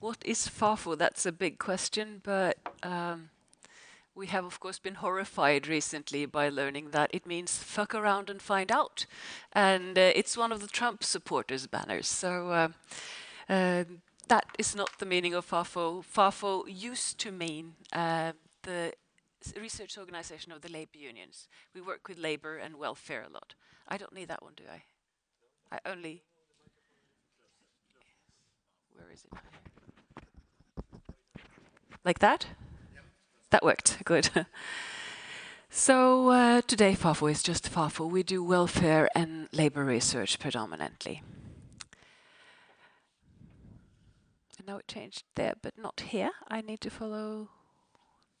What is FAFO? That's a big question, but um, we have, of course, been horrified recently by learning that it means fuck around and find out. And uh, it's one of the Trump supporters' banners. So uh, uh, that is not the meaning of FAFO. FAFO used to mean uh, the research organization of the labor unions. We work with labor and welfare a lot. I don't need that one, do I? I only. Where is it? Like that? Yep. That worked. Good. so uh, today, FAFO is just FAFO. We do welfare and labor research predominantly. And now it changed there, but not here. I need to follow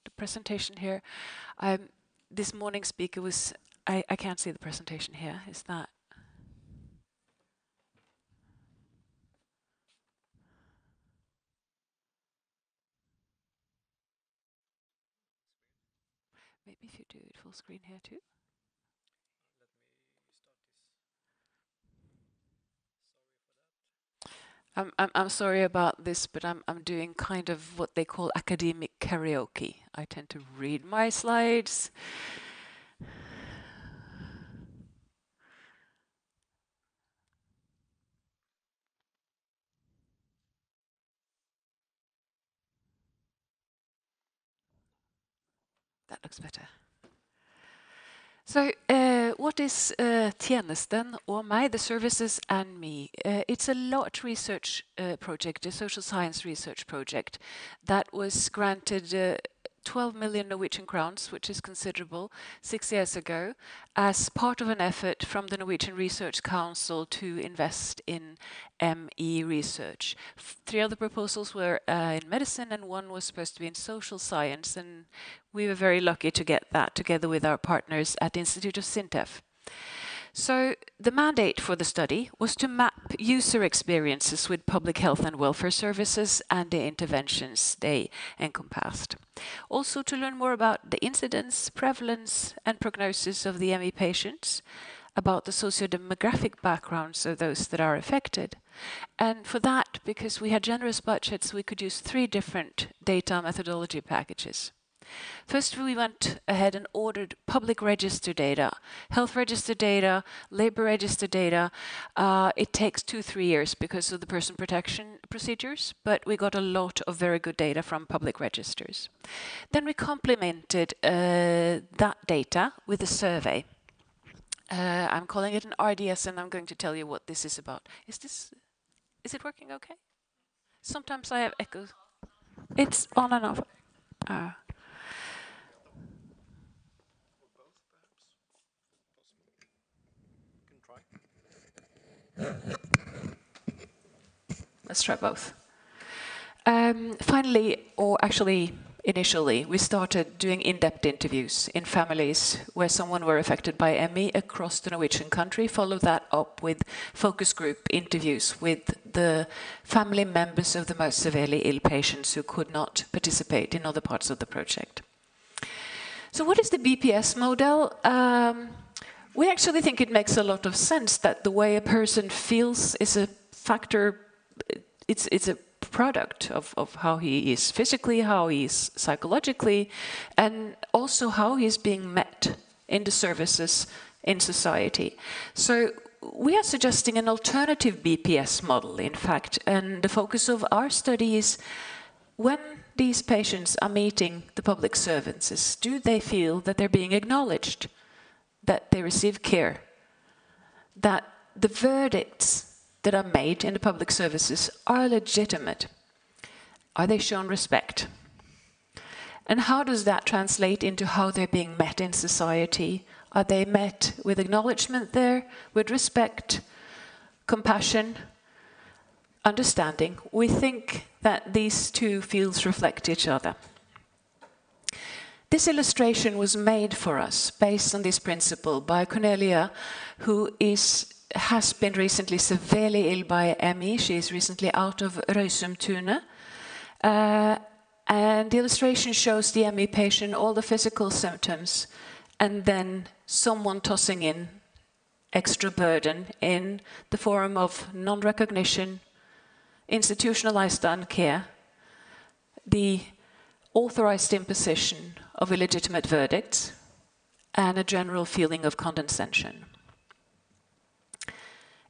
the presentation here. Um, this morning speaker was, I, I can't see the presentation here. Is that? Maybe if you do it full screen here too. I'm, I'm, I'm sorry about this, but I'm, I'm doing kind of what they call academic karaoke. I tend to read my slides. That looks better. So uh, what is uh, tjenesten or meg, the services and me? Uh, it's a large research project, a social science research project that was granted 12 million Norwegian crowns, which is considerable, six years ago, as part of an effort from the Norwegian Research Council to invest in ME research. Three other proposals were uh, in medicine, and one was supposed to be in social science, and we were very lucky to get that together with our partners at the Institute of SINTEF. So the mandate for the study was to map user experiences with public health and welfare services and the interventions they encompassed. Also to learn more about the incidence, prevalence and prognosis of the ME patients, about the socio-demographic backgrounds of those that are affected. And for that, because we had generous budgets, we could use three different data methodology packages. First, we went ahead and ordered public register data, health register data, labor register data. Uh, it takes two, three years because of the person protection procedures, but we got a lot of very good data from public registers. Then we complemented uh, that data with a survey. Uh, I'm calling it an RDS, and I'm going to tell you what this is about. Is this, is it working okay? Sometimes I have echoes. It's on and off. Uh, Let's try both. Um, finally, or actually initially, we started doing in-depth interviews in families where someone were affected by ME across the Norwegian country, followed that up with focus group interviews with the family members of the most severely ill patients who could not participate in other parts of the project. So what is the BPS model? Um, we actually think it makes a lot of sense that the way a person feels is a factor, it's, it's a product of, of how he is physically, how he is psychologically, and also how he's being met in the services in society. So we are suggesting an alternative BPS model, in fact, and the focus of our study is when these patients are meeting the public services, do they feel that they're being acknowledged? That they receive care, that the verdicts that are made in the public services are legitimate. Are they shown respect? And how does that translate into how they're being met in society? Are they met with acknowledgement there, with respect, compassion, understanding? We think that these two fields reflect each other. This illustration was made for us based on this principle by Cornelia, who is has been recently severely ill by ME. She is recently out of Røysumtunet. Uh, and the illustration shows the ME patient, all the physical symptoms, and then someone tossing in extra burden in the form of non recognition, institutionalized uncare, the authorized imposition of illegitimate verdicts, and a general feeling of condescension.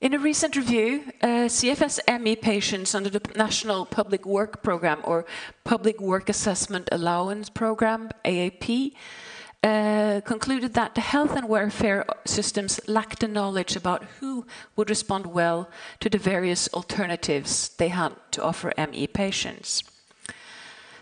In a recent review, uh, CFS ME patients under the National Public Work Programme or Public Work Assessment Allowance Programme, AAP, uh, concluded that the health and welfare systems lacked the knowledge about who would respond well to the various alternatives they had to offer ME patients.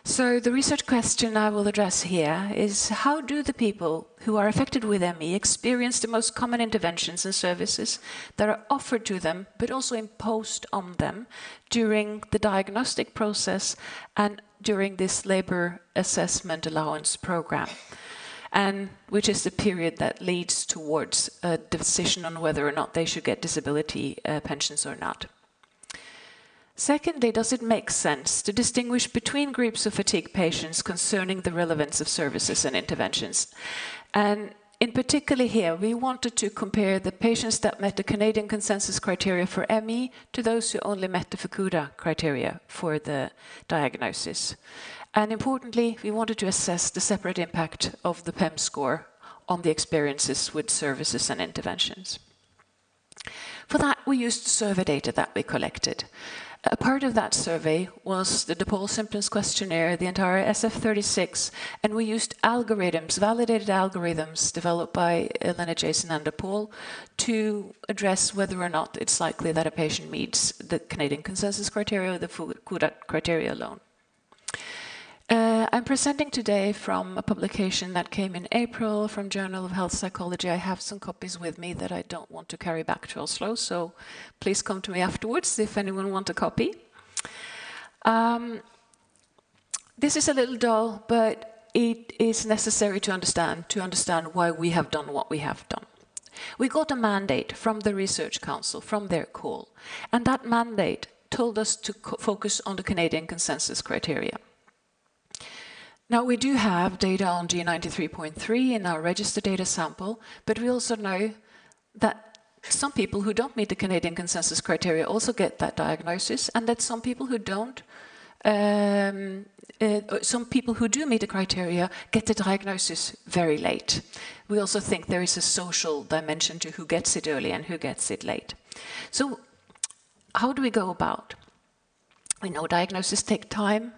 So the research question I will address here is how do the people who are affected with ME experience the most common interventions and services that are offered to them but also imposed on them during the diagnostic process and during this labor assessment allowance program? and which is the period that leads towards a decision on whether or not they should get disability uh, pensions or not. Secondly, does it make sense to distinguish between groups of fatigue patients concerning the relevance of services and interventions? And in particular here, we wanted to compare the patients that met the Canadian consensus criteria for ME to those who only met the Fukuda criteria for the diagnosis. And importantly, we wanted to assess the separate impact of the PEM score on the experiences with services and interventions. For that, we used survey data that we collected. A part of that survey was the DePaul Symptoms Questionnaire, the entire SF36, and we used algorithms, validated algorithms developed by Leonard Jason and DePaul to address whether or not it's likely that a patient meets the Canadian consensus criteria or the Fukuda criteria alone. Uh, I'm presenting today from a publication that came in April from Journal of Health Psychology. I have some copies with me that I don't want to carry back to Oslo, so please come to me afterwards if anyone wants a copy. Um, this is a little dull, but it is necessary to understand, to understand why we have done what we have done. We got a mandate from the Research Council, from their call, and that mandate told us to focus on the Canadian consensus criteria. Now, we do have data on G93.3 in our register data sample, but we also know that some people who don't meet the Canadian consensus criteria also get that diagnosis, and that some people who don't, um, uh, some people who do meet the criteria get the diagnosis very late. We also think there is a social dimension to who gets it early and who gets it late. So, how do we go about? We know diagnoses take time.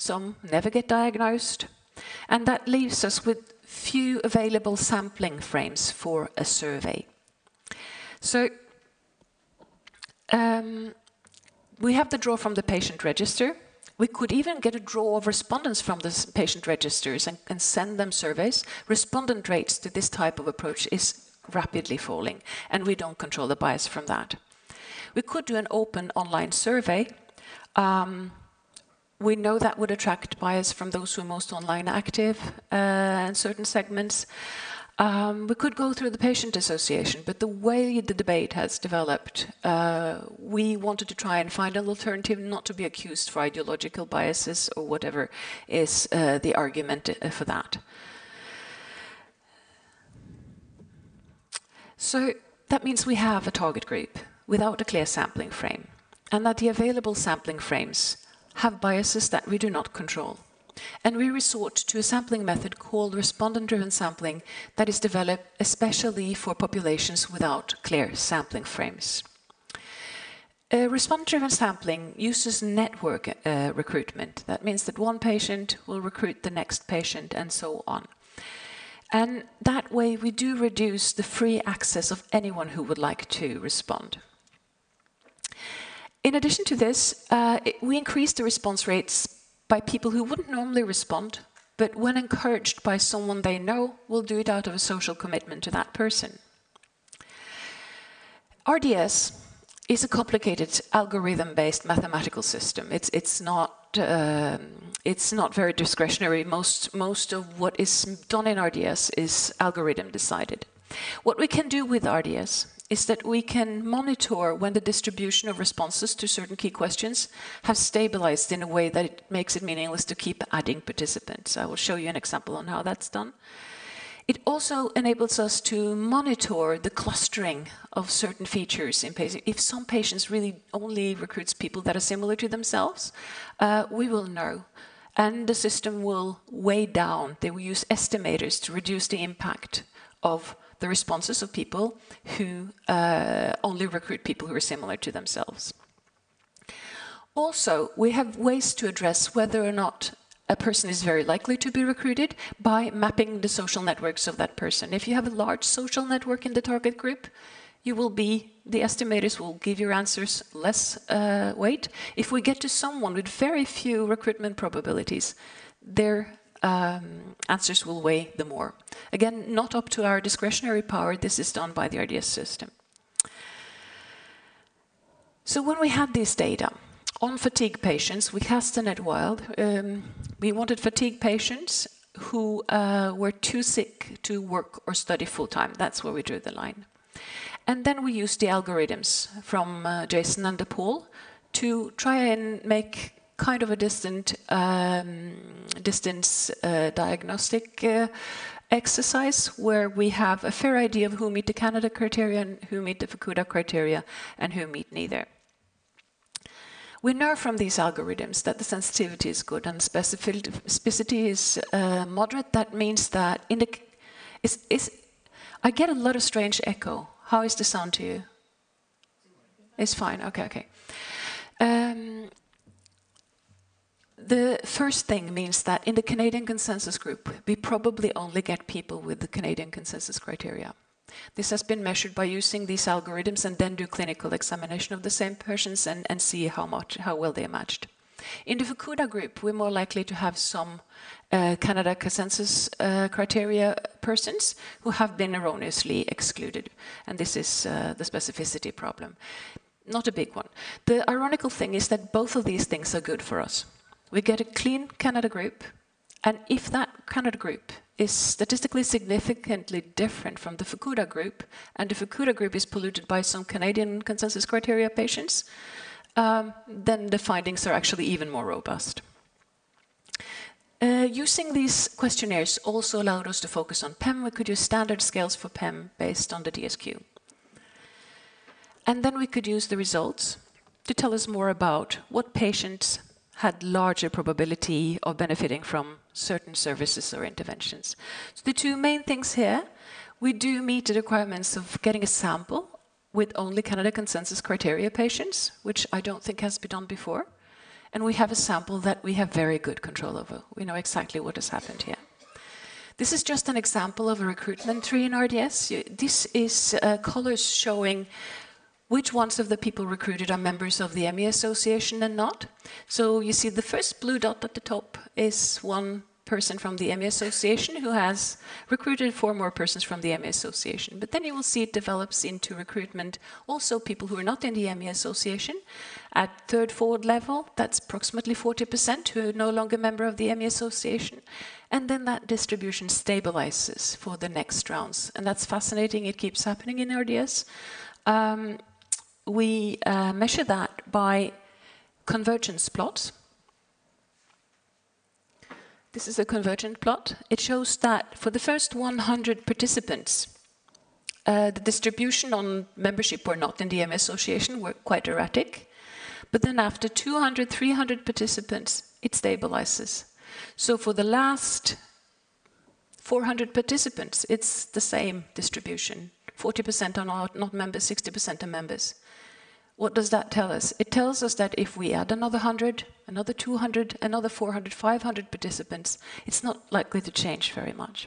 Some never get diagnosed. And that leaves us with few available sampling frames for a survey. So um, we have the draw from the patient register. We could even get a draw of respondents from the patient registers and, and send them surveys. Respondent rates to this type of approach is rapidly falling, and we don't control the bias from that. We could do an open online survey. Um, we know that would attract bias from those who are most online active uh, in certain segments. Um, we could go through the patient association, but the way the debate has developed, uh, we wanted to try and find an alternative not to be accused for ideological biases or whatever is uh, the argument uh, for that. So that means we have a target group without a clear sampling frame, and that the available sampling frames have biases that we do not control. And we resort to a sampling method called respondent-driven sampling that is developed especially for populations without clear sampling frames. Uh, respondent-driven sampling uses network uh, recruitment. That means that one patient will recruit the next patient and so on. And that way we do reduce the free access of anyone who would like to respond. In addition to this, uh, it, we increased the response rates by people who wouldn't normally respond, but when encouraged by someone they know, will do it out of a social commitment to that person. RDS is a complicated algorithm-based mathematical system. It's, it's, not, um, it's not very discretionary. Most, most of what is done in RDS is algorithm decided. What we can do with RDS is that we can monitor when the distribution of responses to certain key questions have stabilized in a way that it makes it meaningless to keep adding participants. I will show you an example on how that's done. It also enables us to monitor the clustering of certain features in patients. If some patients really only recruits people that are similar to themselves, uh, we will know. And the system will weigh down. They will use estimators to reduce the impact of the responses of people who uh, only recruit people who are similar to themselves. Also, we have ways to address whether or not a person is very likely to be recruited by mapping the social networks of that person. If you have a large social network in the target group, you will be, the estimators will give your answers less uh, weight. If we get to someone with very few recruitment probabilities, their um, answers will weigh the more. Again, not up to our discretionary power, this is done by the RDS system. So when we had these data, on fatigue patients, we cast the net wild. Um, we wanted fatigue patients who uh, were too sick to work or study full time. That's where we drew the line. And then we used the algorithms from uh, Jason and Paul to try and make kind of a distant um, distance uh, diagnostic uh, exercise where we have a fair idea of who meet the Canada criteria and who meet the Fukuda criteria and who meet neither. We know from these algorithms that the sensitivity is good and specificity is uh, moderate. That means that in the is, is I get a lot of strange echo. How is the sound to you? It's fine. Okay, okay. Um, the first thing means that in the Canadian consensus group, we probably only get people with the Canadian consensus criteria. This has been measured by using these algorithms and then do clinical examination of the same persons and, and see how much how well they matched. In the Fukuda group, we're more likely to have some uh, Canada consensus uh, criteria persons who have been erroneously excluded. And this is uh, the specificity problem. Not a big one. The ironical thing is that both of these things are good for us. We get a clean Canada group, and if that Canada group is statistically significantly different from the Fukuda group, and the Fukuda group is polluted by some Canadian consensus criteria patients, um, then the findings are actually even more robust. Uh, using these questionnaires also allowed us to focus on PEM. We could use standard scales for PEM based on the DSQ. And then we could use the results to tell us more about what patients had larger probability of benefiting from certain services or interventions. So the two main things here, we do meet the requirements of getting a sample with only Canada consensus criteria patients, which I don't think has been done before. And we have a sample that we have very good control over. We know exactly what has happened here. This is just an example of a recruitment tree in RDS. This is uh, colors showing which ones of the people recruited are members of the ME Association and not. So you see the first blue dot at the top is one person from the ME Association who has recruited four more persons from the ME Association. But then you will see it develops into recruitment also people who are not in the ME Association. At third forward level, that's approximately 40% who are no longer member of the ME Association. And then that distribution stabilizes for the next rounds. And that's fascinating. It keeps happening in RDS. Um, we uh, measure that by convergence plots. This is a convergent plot. It shows that for the first 100 participants, uh, the distribution on membership or not in the ME association were quite erratic. But then after 200, 300 participants, it stabilizes. So for the last 400 participants, it's the same distribution. 40% are not, not members, 60% are members. What does that tell us? It tells us that if we add another 100, another 200, another 400, 500 participants, it's not likely to change very much.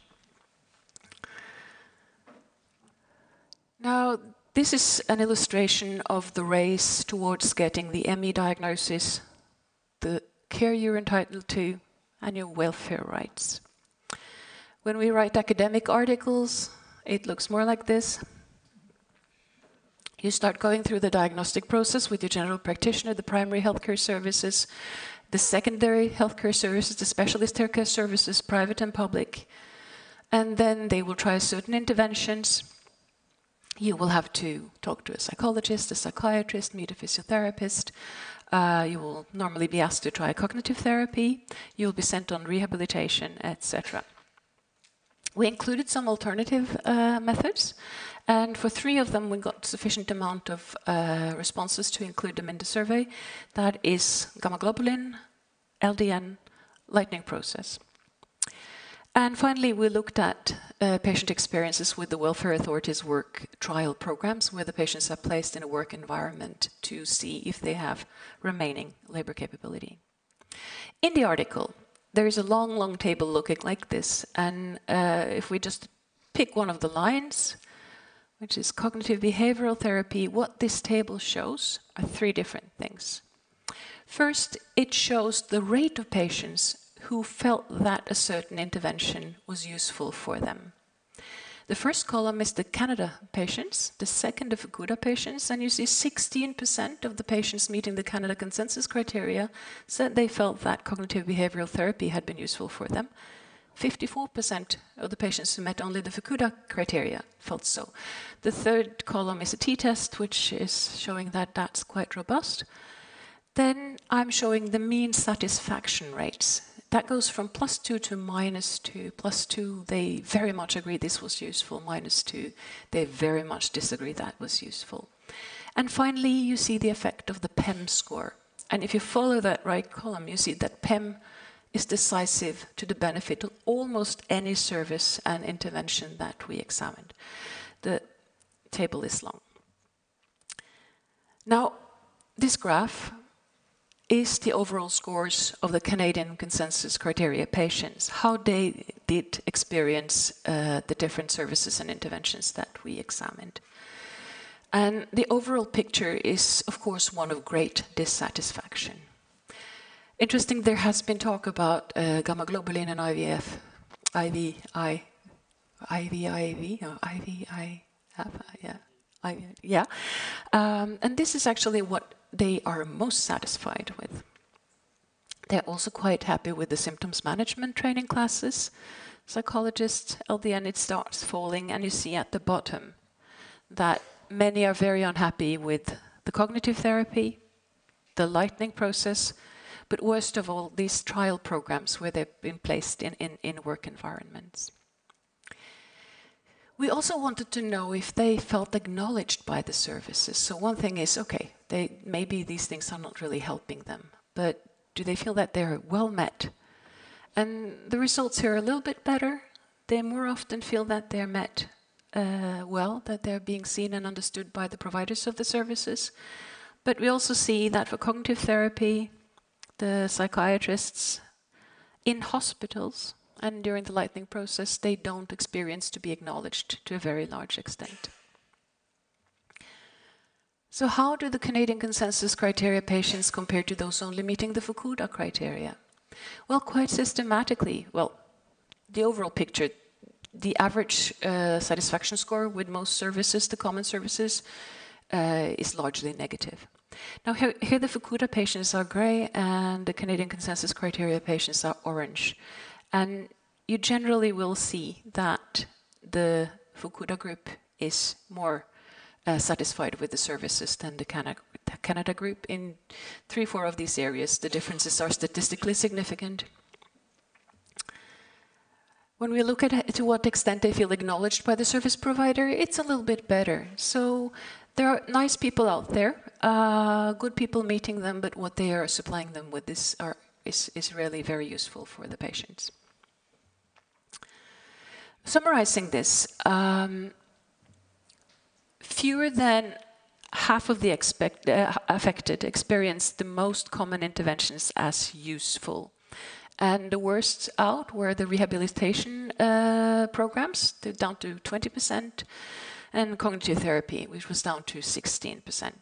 Now, this is an illustration of the race towards getting the ME diagnosis, the care you're entitled to, and your welfare rights. When we write academic articles, it looks more like this. You start going through the diagnostic process with your general practitioner, the primary healthcare services, the secondary healthcare services, the specialist healthcare services, private and public. And then they will try certain interventions. You will have to talk to a psychologist, a psychiatrist, meet a physiotherapist. Uh, you will normally be asked to try cognitive therapy. You'll be sent on rehabilitation, etc. We included some alternative uh, methods, and for three of them, we got sufficient amount of uh, responses to include them in the survey. That is gamma globulin, LDN, lightning process. And finally, we looked at uh, patient experiences with the welfare authorities' work trial programs, where the patients are placed in a work environment to see if they have remaining labor capability. In the article, there is a long, long table looking like this, and uh, if we just pick one of the lines, which is cognitive behavioral therapy, what this table shows are three different things. First, it shows the rate of patients who felt that a certain intervention was useful for them. The first column is the Canada patients, the second the Fukuda patients, and you see 16% of the patients meeting the Canada consensus criteria said they felt that cognitive behavioral therapy had been useful for them. 54% of the patients who met only the Fukuda criteria felt so. The third column is a t-test, which is showing that that's quite robust. Then I'm showing the mean satisfaction rates that goes from plus two to minus two. Plus two, they very much agree this was useful. Minus two, they very much disagree that was useful. And finally, you see the effect of the PEM score. And if you follow that right column, you see that PEM is decisive to the benefit of almost any service and intervention that we examined. The table is long. Now, this graph is the overall scores of the Canadian consensus criteria patients, how they did experience uh, the different services and interventions that we examined. And the overall picture is, of course, one of great dissatisfaction. Interesting, there has been talk about uh, gamma globulin and IVF, IVI, IVIV, or IVIF, yeah, I, yeah. Um, and this is actually what they are most satisfied with. They're also quite happy with the symptoms management training classes. Psychologists, LDN, it starts falling, and you see at the bottom that many are very unhappy with the cognitive therapy, the lightning process, but worst of all, these trial programs where they've been placed in, in, in work environments. We also wanted to know if they felt acknowledged by the services. So one thing is, okay, they maybe these things are not really helping them, but do they feel that they're well met? And the results here are a little bit better. They more often feel that they're met uh, well, that they're being seen and understood by the providers of the services. But we also see that for cognitive therapy, the psychiatrists in hospitals and during the lightning process, they don't experience to be acknowledged to a very large extent. So how do the Canadian consensus criteria patients compare to those only meeting the Fukuda criteria? Well, quite systematically. Well, the overall picture, the average uh, satisfaction score with most services, the common services, uh, is largely negative. Now here, here the Fukuda patients are gray and the Canadian consensus criteria patients are orange. And you generally will see that the Fukuda group is more uh, satisfied with the services than the Canada, the Canada group. In three, four of these areas, the differences are statistically significant. When we look at to what extent they feel acknowledged by the service provider, it's a little bit better. So there are nice people out there, uh, good people meeting them, but what they are supplying them with is, are, is, is really very useful for the patients. Summarizing this, um, fewer than half of the expect, uh, affected experience the most common interventions as useful. And the worst out were the rehabilitation uh, programs, down to 20%, and cognitive therapy, which was down to 16%.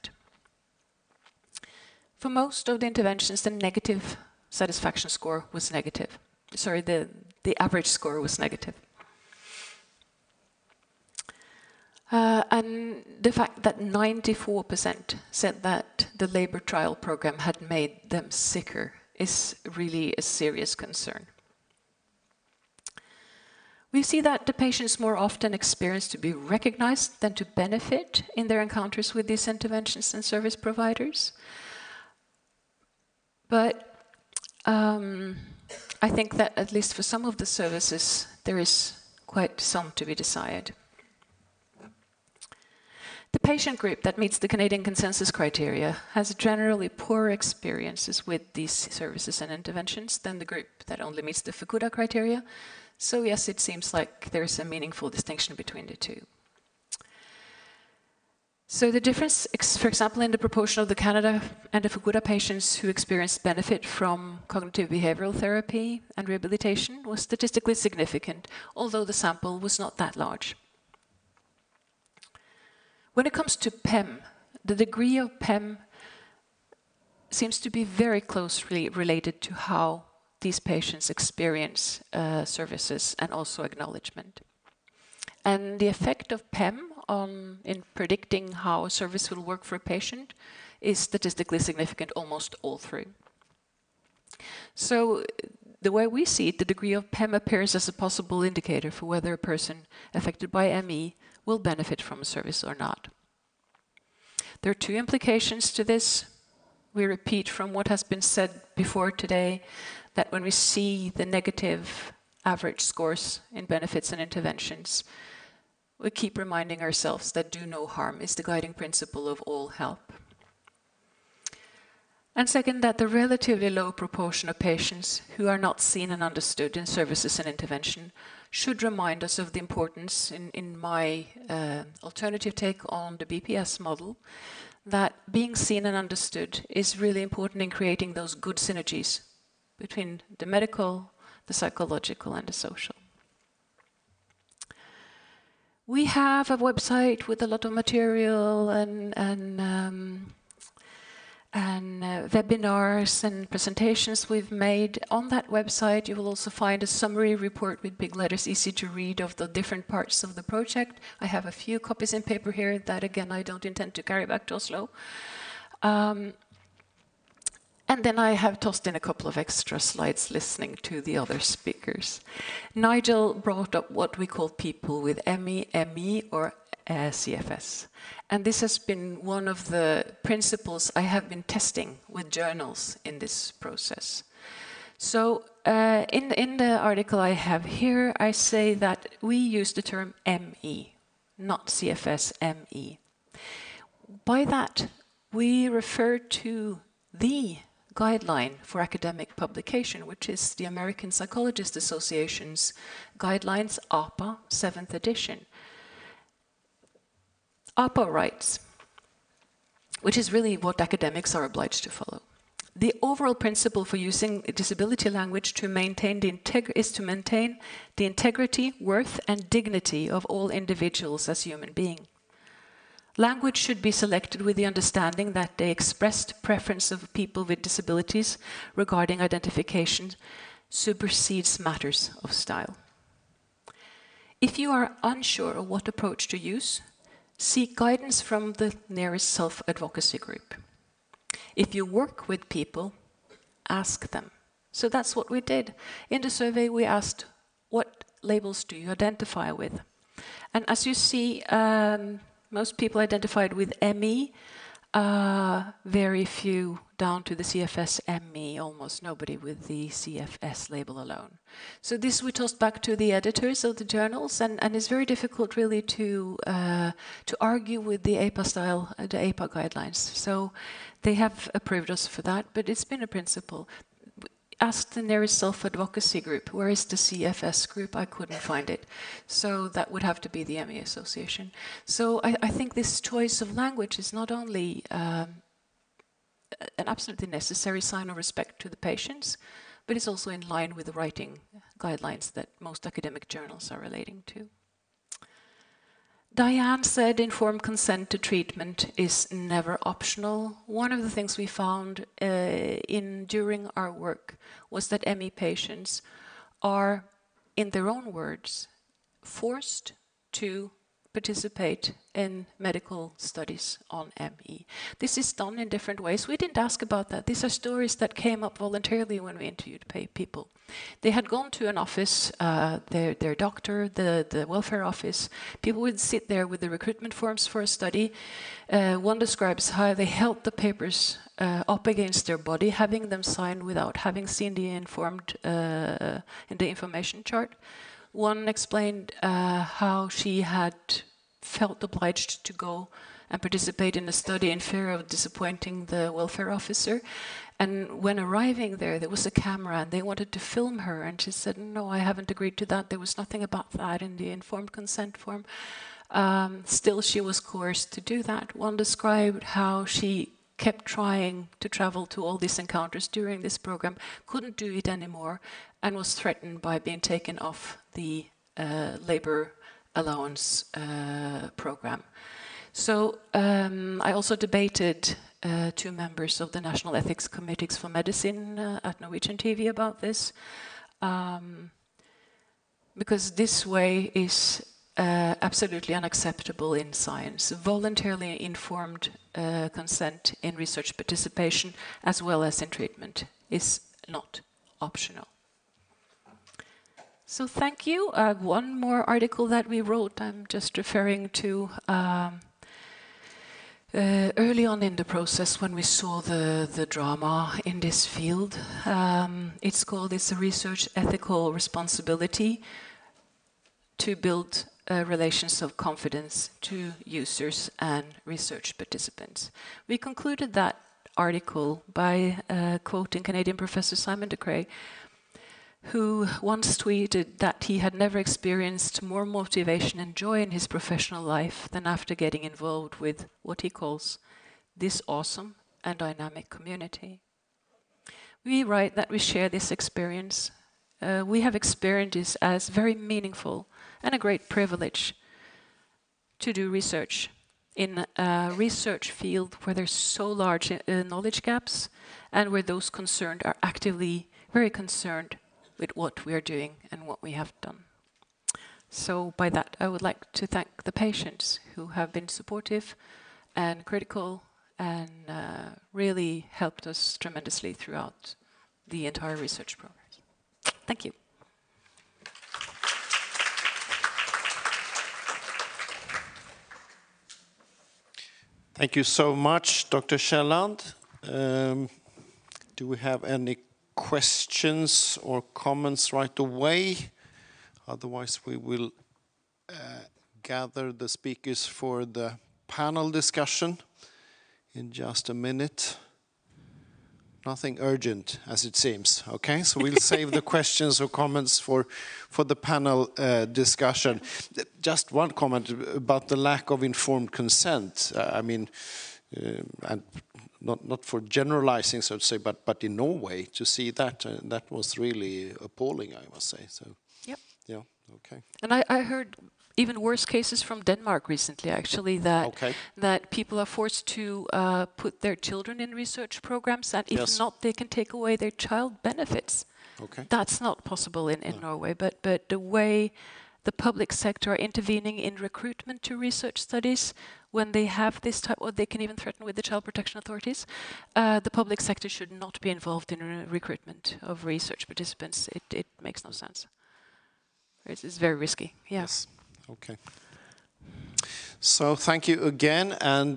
For most of the interventions, the negative satisfaction score was negative. Sorry, the, the average score was negative. Uh, and the fact that 94% said that the labor trial program had made them sicker is really a serious concern. We see that the patients more often experience to be recognized than to benefit in their encounters with these interventions and service providers. But um, I think that at least for some of the services, there is quite some to be desired. The patient group that meets the Canadian consensus criteria has generally poorer experiences with these services and interventions than the group that only meets the Fukuda criteria. So yes, it seems like there's a meaningful distinction between the two. So the difference, for example, in the proportion of the Canada and the Fukuda patients who experienced benefit from cognitive behavioral therapy and rehabilitation was statistically significant, although the sample was not that large. When it comes to PEM, the degree of PEM seems to be very closely related to how these patients experience uh, services and also acknowledgement. And the effect of PEM on in predicting how a service will work for a patient is statistically significant almost all through. So the way we see it, the degree of PEM appears as a possible indicator for whether a person affected by ME will benefit from a service or not. There are two implications to this. We repeat from what has been said before today that when we see the negative average scores in benefits and interventions, we keep reminding ourselves that do no harm is the guiding principle of all help. And second, that the relatively low proportion of patients who are not seen and understood in services and intervention should remind us of the importance, in, in my uh, alternative take on the BPS model, that being seen and understood is really important in creating those good synergies between the medical, the psychological, and the social. We have a website with a lot of material and, and um, and uh, webinars and presentations we've made. On that website, you will also find a summary report with big letters, easy to read, of the different parts of the project. I have a few copies in paper here that, again, I don't intend to carry back to Oslo. Um, and then I have tossed in a couple of extra slides listening to the other speakers. Nigel brought up what we call people with ME, ME, or uh, CFS. And this has been one of the principles I have been testing with journals in this process. So uh, in, in the article I have here, I say that we use the term ME, not CFS, ME. By that, we refer to the guideline for academic publication, which is the American Psychologist Association's guidelines, APA, 7th edition. APA writes, which is really what academics are obliged to follow. The overall principle for using disability language to maintain the is to maintain the integrity, worth, and dignity of all individuals as human beings. Language should be selected with the understanding that the expressed preference of people with disabilities regarding identification supersedes matters of style. If you are unsure of what approach to use, seek guidance from the nearest self advocacy group. If you work with people, ask them. So that's what we did. In the survey, we asked, What labels do you identify with? And as you see, um, most people identified with ME, uh, very few down to the CFS ME, almost nobody with the CFS label alone. So this we tossed back to the editors of the journals, and, and it's very difficult really to uh, to argue with the APA style, the APA guidelines. So they have approved us for that, but it's been a principle asked the nearest self-advocacy group, where is the CFS group? I couldn't find it. So that would have to be the ME Association. So I, I think this choice of language is not only um, an absolutely necessary sign of respect to the patients, but it's also in line with the writing guidelines that most academic journals are relating to. Diane said informed consent to treatment is never optional. One of the things we found uh, in during our work was that ME patients are, in their own words, forced to participate in medical studies on ME. This is done in different ways. We didn't ask about that. These are stories that came up voluntarily when we interviewed people. They had gone to an office, uh, their, their doctor, the, the welfare office. People would sit there with the recruitment forms for a study. Uh, one describes how they held the papers uh, up against their body, having them signed without having seen the informed uh, in the information chart One explained uh, how she had felt obliged to go and participate in a study in fear of disappointing the welfare officer. And when arriving there, there was a camera and they wanted to film her. And she said, No, I haven't agreed to that. There was nothing about that in the informed consent form. Um, still, she was coerced to do that. One described how she kept trying to travel to all these encounters during this program, couldn't do it anymore, and was threatened by being taken off the uh, labor allowance uh, program. So um, I also debated uh, two members of the National Ethics Committees for Medicine uh, at Norwegian TV about this, um, because this way is uh, absolutely unacceptable in science. Voluntarily informed uh, consent in research participation as well as in treatment is not optional. So thank you. Uh, one more article that we wrote, I'm just referring to um, uh, early on in the process, when we saw the, the drama in this field, um, it's called it's a research ethical responsibility to build uh, relations of confidence to users and research participants. We concluded that article by uh, quoting Canadian professor Simon Décary, who once tweeted that he had never experienced more motivation and joy in his professional life than after getting involved with what he calls this awesome and dynamic community. We write that we share this experience. Uh, we have experienced this as very meaningful and a great privilege to do research in a research field where there's so large uh, knowledge gaps and where those concerned are actively very concerned with what we are doing and what we have done. So by that, I would like to thank the patients who have been supportive and critical and uh, really helped us tremendously throughout the entire research program. Thank you. Thank you so much, Dr. Kielland. Um, do we have any questions or comments right away. Otherwise, we will uh, gather the speakers for the panel discussion in just a minute. Nothing urgent, as it seems. Okay, so we'll save the questions or comments for for the panel uh, discussion. Just one comment about the lack of informed consent. Uh, I mean, uh, and not not for generalizing, so to say, but but in Norway to see that uh, that was really appalling, I must say. So. Yep. Yeah. Okay. And I, I heard even worse cases from Denmark recently, actually, that okay. that people are forced to uh, put their children in research programs, and if yes. not, they can take away their child benefits. Okay. That's not possible in, in no. Norway, but but the way the public sector are intervening in recruitment to research studies when they have this type, or they can even threaten with the child protection authorities. Uh, the public sector should not be involved in recruitment of research participants. It, it makes no sense. It's, it's very risky. Yeah. Yes. Okay. So thank you again, and